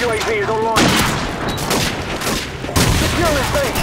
UAV is online. Secure this thing.